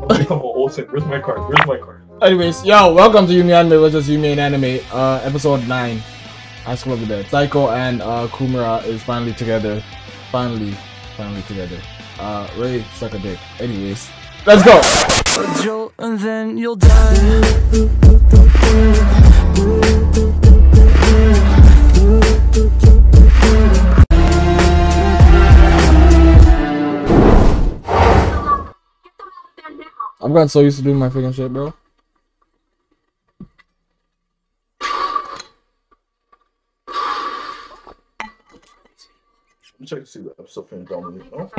Where's my card? Where's my card? Anyways, yo, welcome to UmeAnime versus Yumi and Anime, uh, episode 9. High School of the Dead. Saeko and uh, Komuro is finally together. Finally, finally together. Uh, Ray, suck a dick. Anyways, let's go! And then you'll die. I've gotten so used to doing my freaking shit, bro. I'm checking to see the episode finished Dominic. No?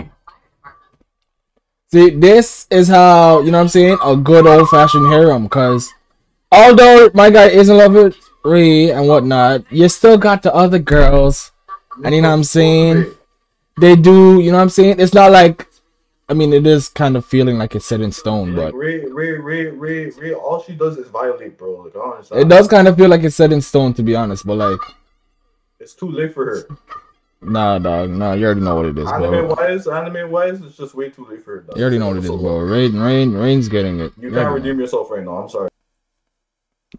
See, this is how, you know what I'm saying, a good old fashioned harem, because although my guy is in love with Rei and whatnot, you still got the other girls, and you know what I'm saying? They do, you know what I'm saying? It's not like, I mean, it is kind of feeling like it's set in stone, Like but Rei, Rei, Rei, Rei, Rei. All she does is violate, bro. Like honestly, it does kind of feel like it's set in stone, to be honest, but like, It's too late for her. nah, dog, nah, you already know what it is, bro. Anime wise, anime wise, it's just way too late for her. dog. You already know what it is, bro. Rain, Rain, Rain's getting it. You You can't already know. redeem yourself right now. I'm sorry.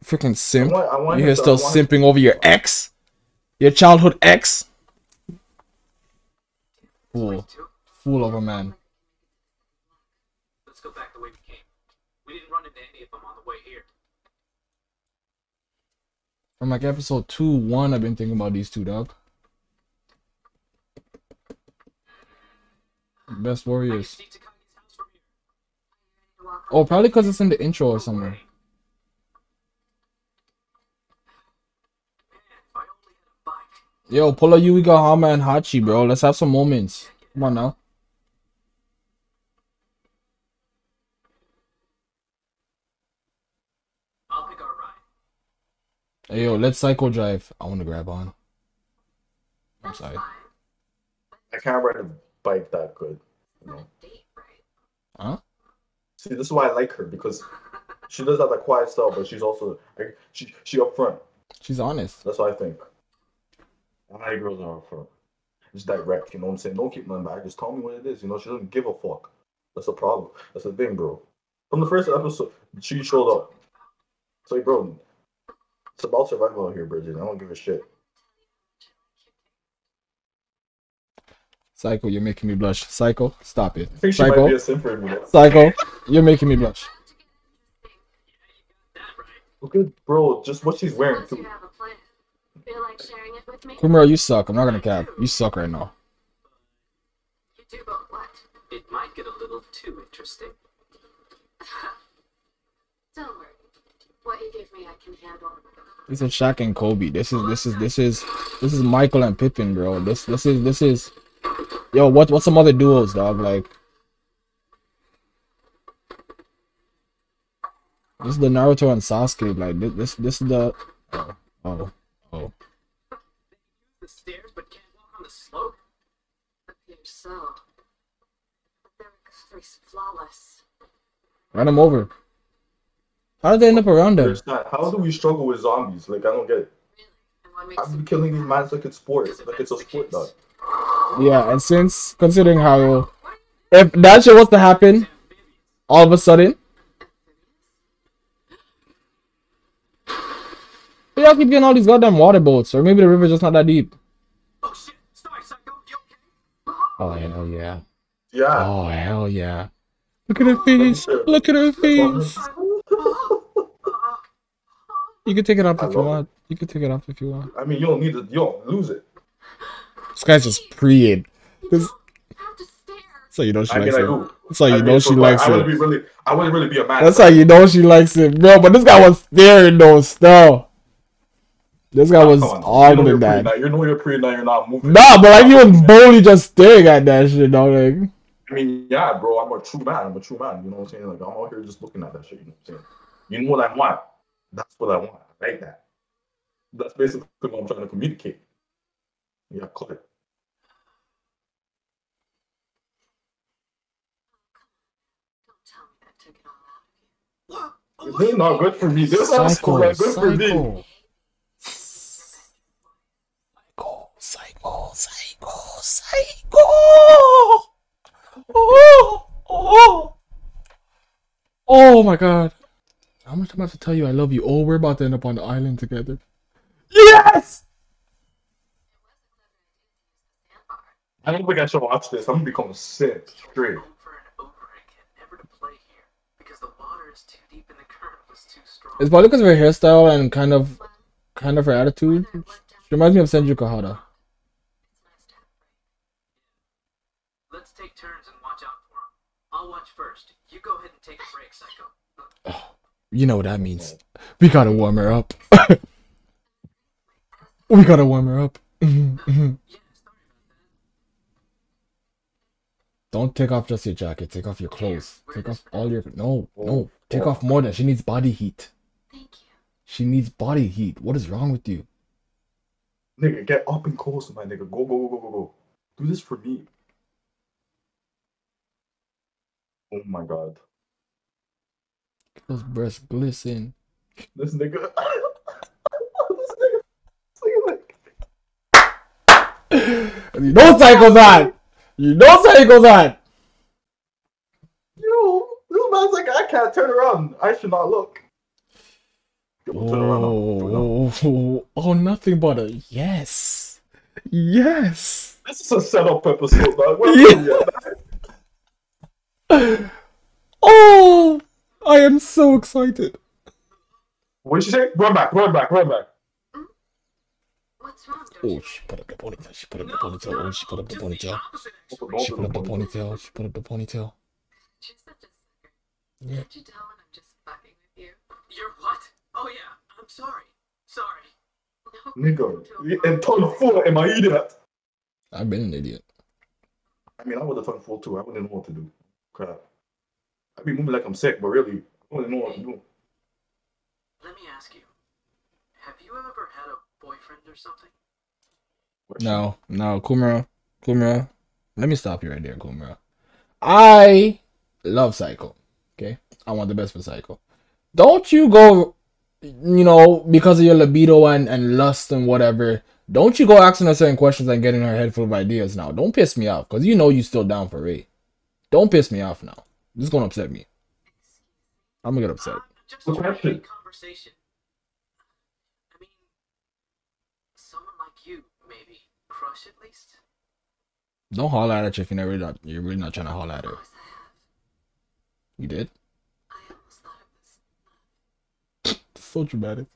Freaking I simp. want, I want You're here to- still I want- simping over your ex? Your childhood ex? Fool. Fool of a man. Let's go back the way we came. We didn't run into any of them on the way here. From like episode 2, 1, I've been thinking about these two, dog. Best Warriors. Oh, probably because it's in the intro or somewhere. Yo, pull a Yuigahama and Hachi, bro. Let's have some moments. Come on now. I'll pick our ride. Hey, yo, let's cycle Drive. I want to grab on. I'm sorry. I can't ride a bike that good. You know. Huh? See, this is why I like her because she does have that quiet style, but she's also like, she she up front. She's honest. That's what I think. I like girls are up front. It's direct, you know what I'm saying? Don't keep nothing back. Just tell me what it is. You know, she doesn't give a fuck. That's the problem. That's the thing, bro. From the first episode, she showed up. It's like, bro, it's about survival out here, Bridget. I don't give a shit. Saeko, you're making me blush. Saeko, stop it. I think she might Saeko, be a sim for Saeko, you're making me blush. That. Look at, bro, just what she's wearing, too. Feel like sharing it with me? Komuro, you suck. I'm not gonna cap. You suck right now. You do, but what? It might get a little too interesting. Don't worry. What you give me, I can handle. This is Shaq and Kobe. This is this is this is this is Michael and Pippin, bro. This this is this is yo. What what's some other duos, dog? Like this is the Naruto and Sasuke. Like this this this is the oh oh oh. The stairs, but can't walk on the slope. Appears so. But flawless. Run him over. How do they end up around them? How do we struggle with zombies? Like, I don't get it. Really? And what makes I've been killing these mans like it's sport. Like it's a sport, dog. Yeah, and since considering how if that shit was to happen, all of a sudden. But y'all keep getting all these goddamn water boats, or maybe the river's just not that deep. Oh shit! Sorry, Saeko. You okay? Oh hell yeah! Yeah. Oh hell yeah! Look at her face! Look at her face! You can take it off I if you love it. want. You can take it off if you want. I mean, you don't need to. You don't lose it. This guy's just preying. This, have to stare. so you know she I likes I it. That's how I you mean, know so she like, likes I wouldn't it. be really. I wouldn't really be a man. That's how you know she likes it, bro. But this guy was staring though, still. This guy was on, you know that. now. You know you're pretty now. You're not moving. Nah, but like he was boldly just staring at that shit, dog. Like, I mean, yeah, bro. I'm a true man. I'm a true man. You know what I'm saying? Like I'm out here just looking at that shit. You know what I'm saying? You know what I want. That's what I want. I like that. That's basically what I'm trying to communicate. Yeah, click. Don't tell me that took it all out of you. What? This is not good for me. This sounds psycho, not good for me. psycho. Saeko, psycho, psycho, psycho. Oh, oh. Oh my god. How much time I have to tell you I love you? Oh, we're about to end up on the island together. Yes! I don't think I should watch this. I'm gonna become sick straight. Over and over again, never to play here because the water is too deep and the current was too strong. It's probably because of her hairstyle and kind of kind of her attitude. Whether it went down She reminds me of Senjougahara. it's nice to have a break. Let's take turns and watch out for him. I'll watch first. You go ahead and take a break, Saeko. You know what that means. We gotta warm her up. we gotta warm her up. Yeah, sorry about that. Don't take off just your jacket. Take off your clothes. Take off all your. No, no. Oh, take oh. off more than she needs body heat. Thank you. She needs body heat. What is wrong with you? Nigga, get up and close, to my nigga. Go, go, go, go, go, go. Do this for me. Oh my god. Those breasts glisten. This nigga. this nigga. This nigga like. You know Saeko's on. You know Saeko's on. Yo, this man's like, I can't turn around. I should not look. Turn around now. Do it now. Oh, oh, oh, nothing but a yes. Yes. This is a setup episode. Where Yeah. are we at? Oh, I am so excited. What did she say? Run back, run back, run back. What's wrong? Oh, she put up the ponytail. She put up the ponytail. Oh, she put up the ponytail. opposite, Don't actually. She put up the ponytail. She put up the ponytail. You're such a sucker. Yeah. Can't you tell when I'm just fucking with you? You're what? Oh yeah, I'm sorry. Sorry. No. Nigga, don't you- and tongue full, am I idiot? I've been an idiot. I mean, I would have tongue full too. I wouldn't know what to do. Crap. I'd be moving like I'm sick, but really, I don't know what to do. Let me ask you. Have you ever had a boyfriend or something? No, no, Komuro, Komuro. Let me stop you right there, Komuro. I love Saeko. Okay, I want the best for Saeko. Don't you go, you know, because of your libido and and lust and whatever. Don't you go asking her certain questions and getting her head full of ideas now. Don't piss me off, cause you know you still down for Rei. Don't piss me off now. This is gonna upset me. I'm gonna get upset. I'm just Good trying to question. make conversation. I mean, someone like you, maybe. Crush at least? Don't holler at her if you're really not. You're really not trying to holler at her. course I have. You did. I almost thought it was so dramatic.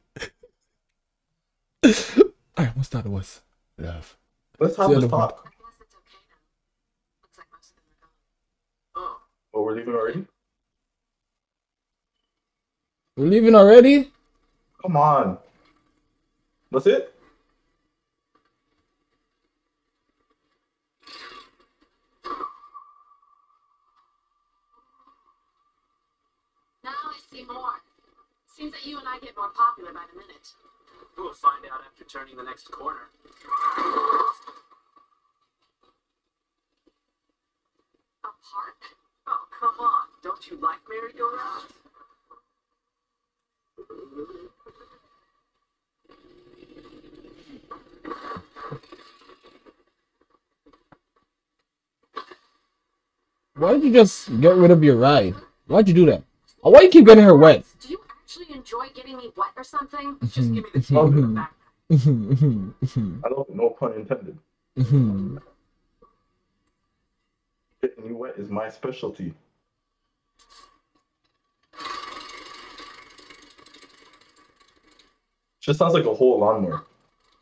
I almost thought it was love. Let's have See this you later. talk. I guess it's okay now. Looks like most of them are gone. Oh, Oh, we're leaving already? We're leaving already? Come on. That's it? Now I see more. Seems that you and I get more popular by the minute. we'll find out after turning the next corner. A park? Come on. Don't you like merry-go-rounds? Why did you just get rid of your ride? Why'd you do that? Oh, why you keep getting her wet? Do you actually enjoy getting me wet or something? Mm-hmm. Just give me the mm-hmm. tape of the backpack. Mm-hmm. I don't no pun intended. Mhm. Getting you wet is my specialty. Just sounds like a whole lawnmower.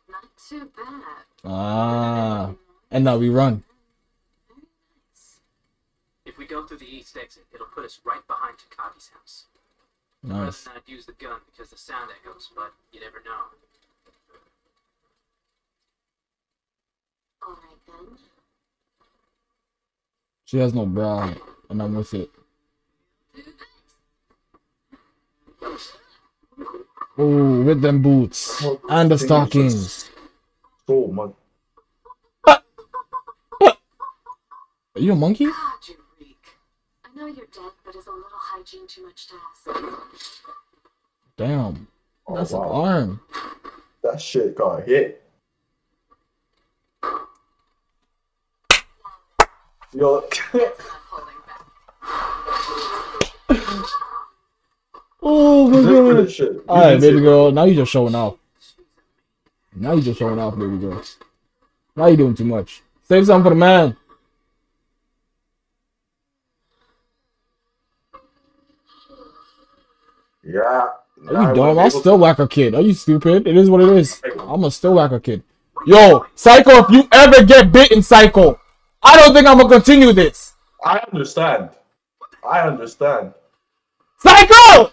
Not too bad. ah, and now we run. If we go through the east exit, it'll put us right behind Takagi's house. Nice. Rather not use the gun because the sound echoes, but you never know. Alright then. She has no bra, and I'm with it. Oh, with them boots and the stockings. So much. Are you a monkey? God, you. I know you're dead, but is a little hygiene too much to ask? Damn, Oh, that's wow. an arm. That shit got hit. Yo, Oh my god. this shit. You Alright, baby girl. Now you're just showing off. Now you're just showing off, baby girl. Now you're doing too much. Save something for the man. Yeah. Are you I dumb? I'll still whack a kid. Are you stupid? It is what it is. I'm gonna still whack a kid. Yo, Saeko, if you ever get bitten, Saeko, I don't think I'm gonna continue this. I understand. I understand. Saeko!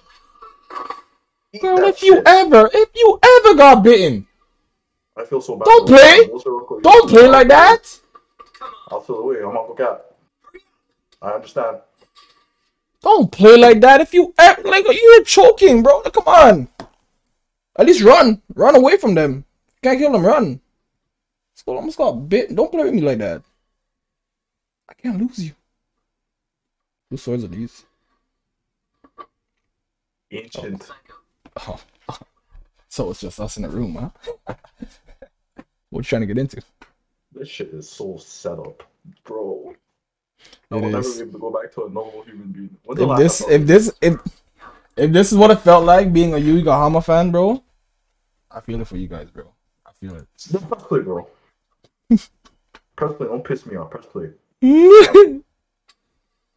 Girl, if you ever, if you ever got bitten, I feel so bad. Don't play. What's the real quick? don't play like that. I'll feel away. I'm Uncle Cat. I understand. Don't play like that. If you ever, like, you're choking, bro. Come on. At least run. Run away from them. Can't kill them, run. Go, almost got bit. Don't play with me like that. I can't lose you. Whose swords are these? Ancient. Oh. Oh. So it's just us in the room, huh? what you trying to get into? This shit is so set up, bro. I will never be able to go back to a normal human being. If this, if this, if if this is what it felt like being a Yuiga oh Hama fan, bro, I feel it for you guys, bro. I feel it. Press play, bro. press play. Don't piss me off. Press play.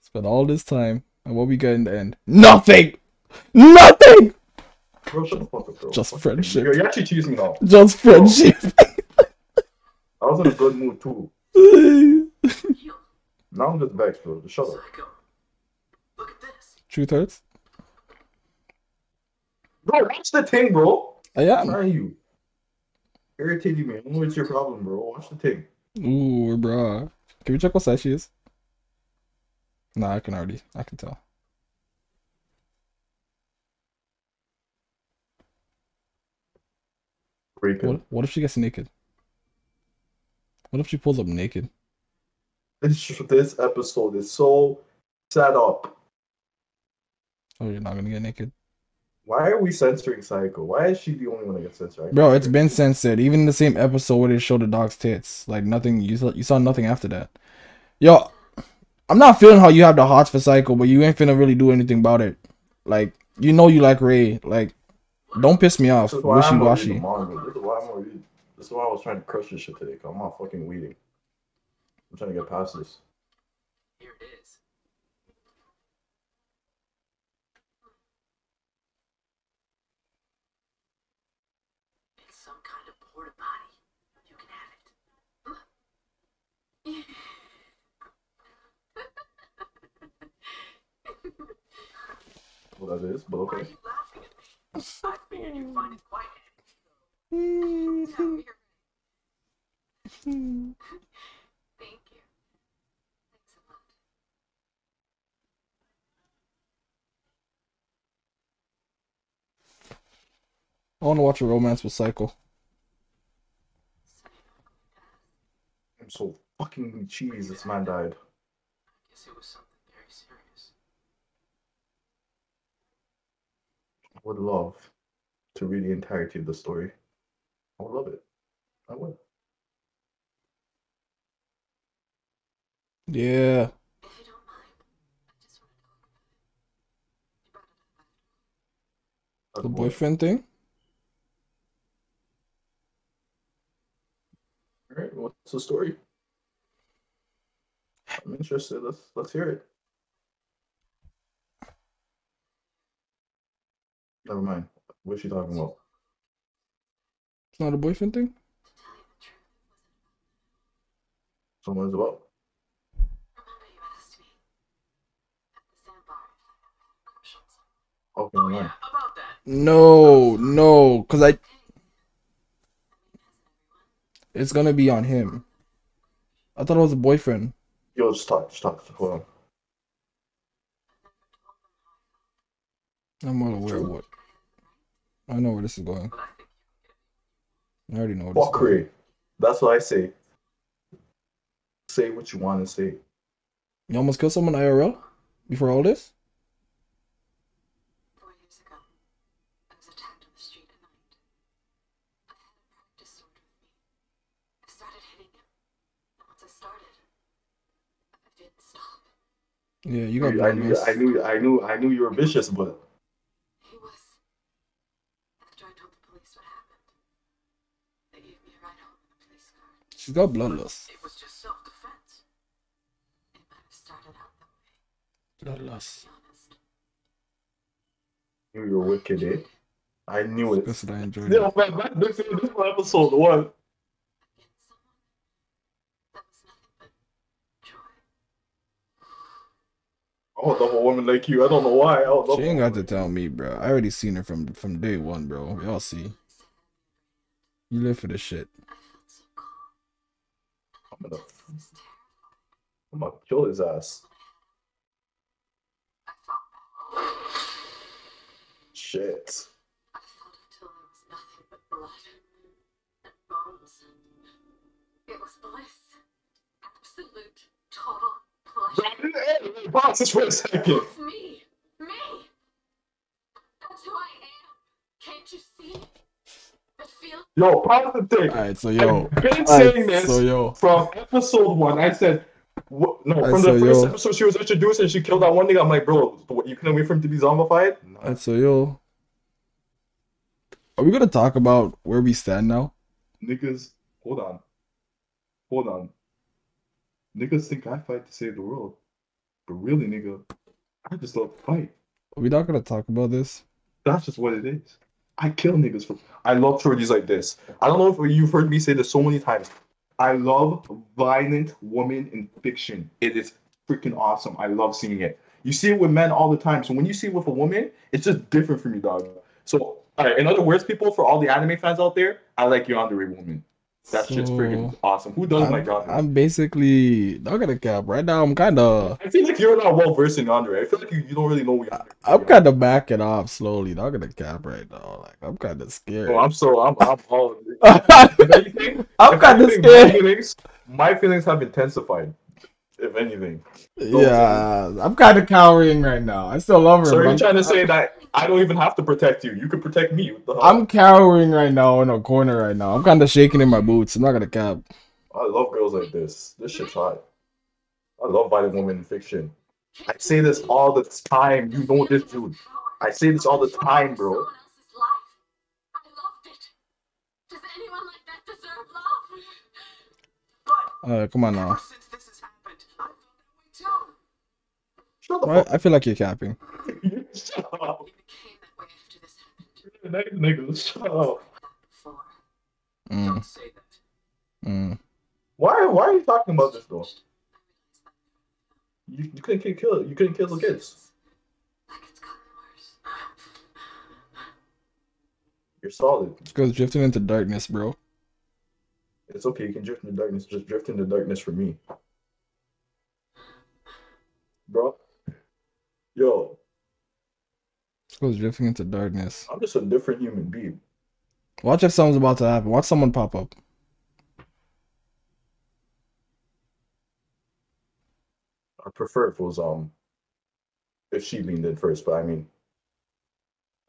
Spent all this time, and what we got in the end? Nothing. Nothing. Bro, shut the fuck up, bro. Just Fuck friendship. you. You're, you're actually teasing me now. Just oh. friendship. I was in a good mood too. Now I'm just vexed, bro. Just shut up. Saeko. Look at this. Truth hurts. Bro, watch the thing, bro. I am. Why are you? Irritating me. I don't know what's your problem, bro. Watch the thing. Ooh, bro. Can we check what size she is? Nah, I can already. I can tell. What, what if she gets naked? What if she pulls up naked? This this episode is so set up. Oh, you're not gonna get naked, Why are we censoring Saeko? Why is she the only one that gets censored? Bro. it's been censored. Even in the same episode where they show the dog's tits, like nothing. You saw, you saw nothing after that. Yo, I'm not feeling how you have the hearts for Saeko, but you ain't finna really do anything about it. Like you know you like Rei. Like don't piss me off. This is why Wishy I'm washy. This is why I'm gonna. This is why I was trying to crush this shit today. Cause I'm not fucking weeding. I'm trying to get past this. Here it is. It's some kind of porta potty. You can have it. What that is, but Why are okay. you laughing at me? I figured you'd find it quite Yeah, Thank you. Thanks a lot. I want to watch a romance with Saeko. I'm so fucking cheese. This man died. I guess it was something would love to read the entirety of the story. I would love it. I would. Yeah. If you don't mind, I just want to talk about it. You brought it up after all. As The boyfriend thing? All right. What's the story? I'm interested. Let's let's hear it. Never mind. What's she talking about? It's not a boyfriend thing? To tell you the truth, it wasn't Someone's about. Remember you asked me at the sandbar if I ever had a crush on someone. Okay, Oh yeah, about that. No, no, because I I mean, hasn't everyone? it's gonna be on him. I thought it was a boyfriend. Yo. Just talk. Hold on. I've never told them how I felt. I'm well aware of what. I know where this is going. I already know where this is going. Rei. That's what I say. Say what you want to say. You almost killed someone IRL before all this? Four years ago, I was attacked on the street at night. I had a practice sword with me. I started hitting him. Once I started, I didn't stop. Yeah, you got I blood knew. I knew, I knew, I knew you were vicious, but She's got bloodlust. It was just self-defense. It might have started out that way, Bloodlust. to be. You were wicked, eh? I knew it. That's what I enjoyed. Yeah, man, back this this is episode one. Against someone that was nothing. I would love a woman like you. I don't know why. I would love She ain't got to tell me, bro. I already seen her from from day one, bro. Y'all see. You live for the shit. I felt so calm. I'm gonna. I'm gonna kill his ass. Shit. It was bliss. Absolute, total. Pause this for a second. It's me. Me. That's who I am. Can't you see? It part of the thing. Alright, so yo. I've been saying this so yo. from episode one. I said, no, from so the first yo. episode she was introduced and she killed that one thing. I'm like, bro, what, you couldn't wait for him to be zombified? Alright, so yo. Are we gonna talk about where we stand now? Niggas, hold on. Hold on. Niggas think I fight to save the world. But really, nigga, I just love to fight. Are we not gonna talk about this? That's just what it is. I kill niggas for. I love shorties like this. I don't know if you've heard me say this so many times. I love violent women in fiction. It is freaking awesome. I love seeing it. You see it with men all the time. So when you see it with a woman, it's just different for me, dog. So, all right. In other words, people, for all the anime fans out there, I like Yandere women. That's just freaking awesome. Who like I'm, Yandere? I'm basically not gonna cap right now. I'm kind of, I feel like you're not well versed in Yandere. I feel like you, you don't really know what Yandere. I'm kind of backing off slowly. Not gonna cap right now. Like I'm kind of scared. Oh, I'm so I'm I'm all. I'm If anything, if kind of scared. My feelings, my feelings have intensified. If anything, Yeah, I'm kind of cowering right now. I still love her. so but you're I'm- trying to say that I don't even have to protect you? You can protect me. What the hell? I'm cowering right now in a corner right now. I'm kind of shaking in my boots. I'm not gonna cap. I love girls like this. This shit's hot. I love violent women in fiction. I say this all the time. You know this, dude. I say this all the time, bro. Someone else's life. I loved it. Does anyone like that deserve love? But Uh, come on now. since this has happened, I felt that way too. I, feel like you're capping. Shut up. It became that way after this happened. Niggas, shut up. Mm, Don't say that. mm. Why? Why are you talking about this though? I realized that You, you couldn't kill- kill. You couldn't kill the kids. like it's gotten worse. You're solid. This goes drifting into darkness, bro. It's okay. You can drift into darkness. Just drift into darkness for me, bro. Yo, This goes drifting into darkness. I'm just a different human being. Watch if something's about to happen. Watch someone pop up. I prefer if it was um, if she leaned in first. But I mean,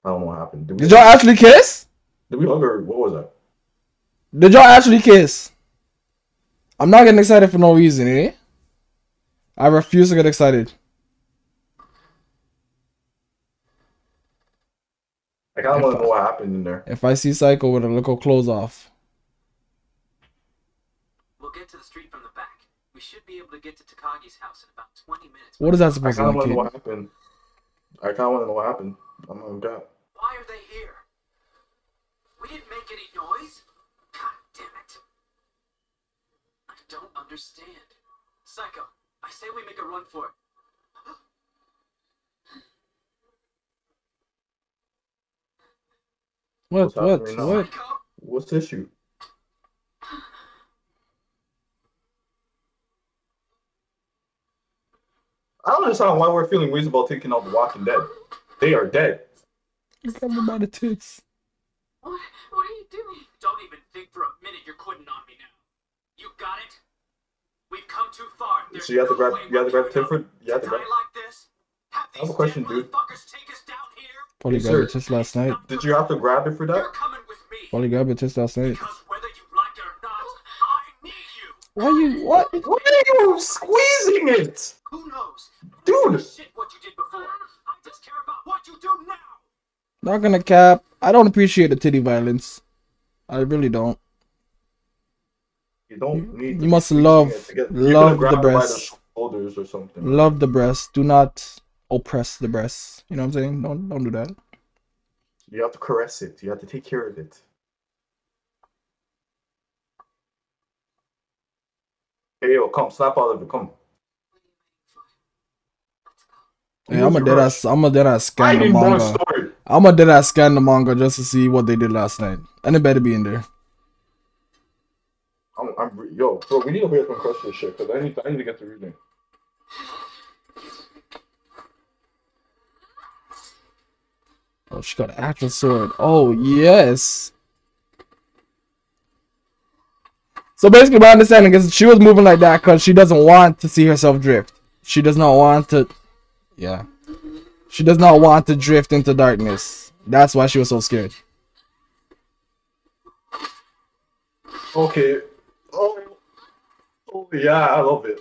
I don't know what happened. Did Did y'all actually kiss? did we hug or what was that? Did y'all actually kiss? I'm not getting excited for no reason, eh? I refuse to get excited. I kind of If want to I- know what happened in there. If I see Saeko with her little clothes off, We'll get to the street from the back. We should be able to get to Takagi's house in about 20 minutes. what is that I supposed kind of want to know what happened. I kind of want to know what happened. I'm on God. Why are they here? We didn't make any noise. God damn it. I don't understand. Saeko, I say we make a run for it. What? What's What? happening now? What? What's the issue? I don't understand why we're feeling ways about taking out the Walking Dead. They are dead. You got me by the tits. What? What are you doing? Don't even think for a minute you're quitting on me now. You got it? We've come too far. There's So you have to grab- way you have to grab giving up. Tifford? You have to To grab- like this? Have I have a question, dude. take us down here? Probably Yes, grabbed sir. your tits last night. Did you have to grab it for that? coming with me. Probably grabbed your tits last night. Because whether you like it or not, I need you. Why you? What? Why are you squeezing it? Who knows? Dude! Shit what you did before. I just care about what you do now. Not gonna cap. I don't appreciate the titty violence. I really don't. You don't need. You be must love- to get- love gonna the grab her by breast. shoulders or something. Love the breast. Do not oppress the breast. You know what I'm saying? Don't don't do that. You have to caress it. You have to take care of it. Hey yo, come snap out of it. Come. Hey, I'm a dead ass. I'm a dead ass I scan the manga. I'm a dead ass scan the manga just to see what they did last night, and it better be in there. I'm, I'm re- yo, bro. We need to hurry up and crush this shit because I need, I need to get to reading. Oh, she got an actual sword. Oh yes. So basically, my understanding is she was moving like that because she doesn't want to see herself drift. She does not want to. Yeah. She does not want to drift into darkness. That's why she was so scared. Okay. Oh, oh yeah, I love it.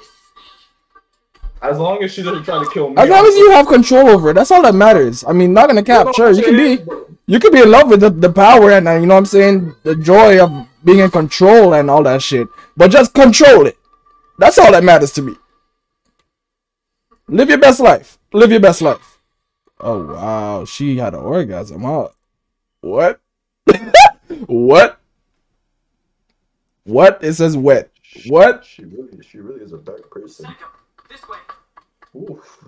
As long as she doesn't try to kill me. As long as you have control over it, that's all that matters. I mean, not gonna cap. Sure, you can be, you can be in love with the, the power and uh, you know what I'm saying, the joy of being in control and all that shit. But just control it. That's all that matters to me. Live your best life. Live your best life. Oh wow, she had an orgasm. Huh? What? what? What? It says wet. What? She really, she really is a dark person. Saeko, this way. Oof.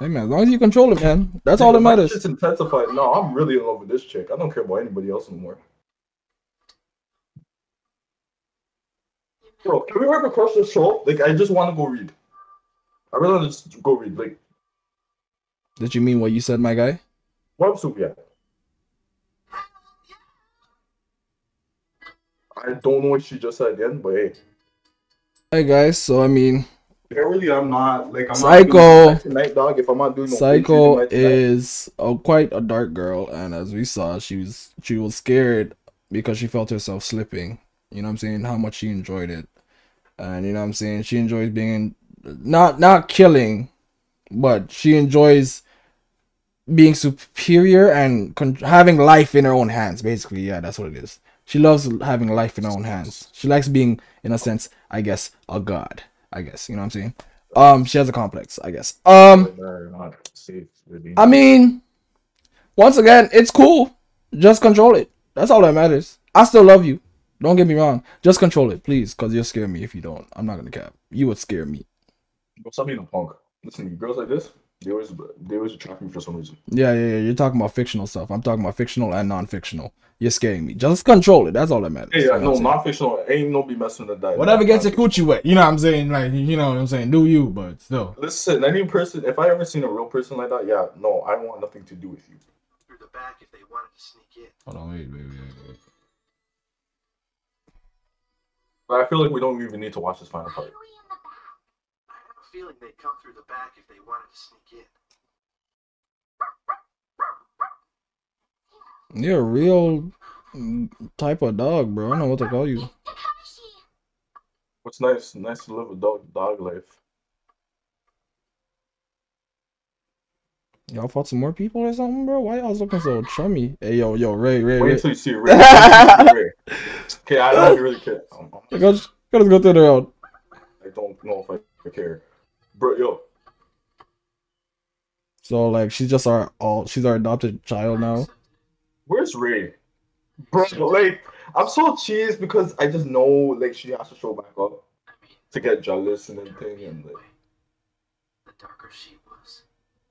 Hey man, as long as you control it, man, that's all that matters. It's intensified. No, I'm really in love with this chick. I don't care about anybody else anymore. Bro, can we ever across the show? Like, I just want to go read. I really want to just go read. Like, Did you mean what you said, my guy? what episode we at? I don't know what she just said again, but hey. Hey guys, so I mean, Apparently, I'm not like I'm Saeko. Not doing night dog. If I'm not doing no Saeko is a, quite a dark girl, and as we saw, she was she was scared because she felt herself slipping. You know what I'm saying? How much she enjoyed it, and you know what I'm saying? She enjoys being not not killing, but she enjoys being superior and con- having life in her own hands. Basically, yeah, that's what it is. She loves having life in her own hands. She likes being, in a sense, I guess, a god. I guess you know what I'm saying. Um, she has a complex, I guess. Um. They're not safe. They're being- I mean, once again, it's cool. Just control it. That's all that matters. I still love you. Don't get me wrong. Just control it, please, because you'll scare me if you don't. I'm not gonna cap. You would scare me. Stop being a punk. Listen, girls like this, they always they always attract me for some reason. Yeah, yeah, yeah. You're talking about fictional stuff. I'm talking about fictional and non-fictional. You're scaring me. Just control it. That's all that matters. Hey, You know no, I'm saying? non fictional ain't nobody messing with that. Whatever gets your coochie wet. You know what I'm saying? Like, you know what I'm saying? Do you, but still. Listen, any person, if I ever seen a real person like that, yeah, no, I don't want nothing to do with you. Through the back if they wanted to sneak in. Hold on, wait, wait, wait, wait. But I feel like we don't even need to watch this final part. I have a feeling they'd come through the back if they wanted to sneak in. You're a real type of dog, bro. I don't know what to call you. What's nice, nice to live a dog dog life. Y'all fought some more people or something, bro? Why y'all looking so chummy? Hey, yo, yo, Rei, Rei, Wait Rei. until you see. Rei. Wait until you see it, Rei. Okay, I don't really care. Go, go, let's go through the road. I don't know if I care. Bro, yo, So, like, she's just our all. She's our adopted child now. where's Rei? Bro, like, I'm so cheesed because I just know, like, she has to show back up to get jealous and everything. And, like, The darker she was,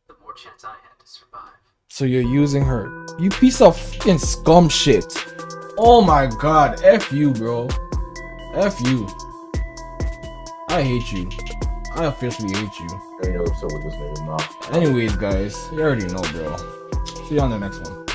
the more chance I had to survive. So you're using her. You piece of fucking scum shit. Oh my god, f you, bro. F you. I hate you. I officially hate you. any other episode with this nigga, nah. Anyways, guys, you already know, bro. See you on the next one.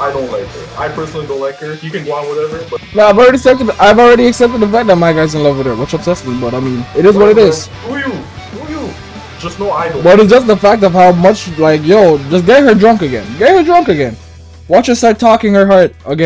I don't like her. I personally don't like her. You can go on whatever, but No, I've already accepted. I've already accepted the fact that my guy's in love with her, which obsessed me. But I mean, it is what it is. Who you? Who you? Just no I don't. But it's just the fact of how much, like, yo, just get her drunk again. Get her drunk again. Watch her start talking her heart again.